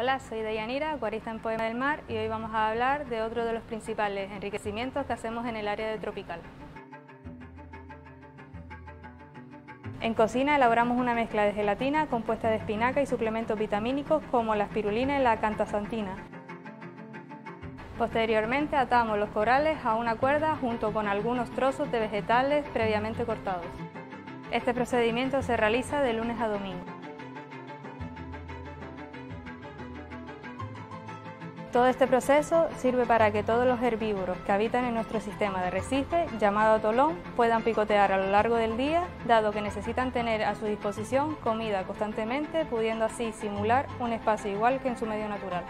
Hola, soy Deyanira, acuarista en Poema del Mar y hoy vamos a hablar de otro de los principales enriquecimientos que hacemos en el área de tropical. En cocina elaboramos una mezcla de gelatina compuesta de espinaca y suplementos vitamínicos como la espirulina y la cantasantina. Posteriormente atamos los corales a una cuerda junto con algunos trozos de vegetales previamente cortados. Este procedimiento se realiza de lunes a domingo. Todo este proceso sirve para que todos los herbívoros que habitan en nuestro sistema de recife, llamado atolón, puedan picotear a lo largo del día, dado que necesitan tener a su disposición comida constantemente, pudiendo así simular un espacio igual que en su medio natural.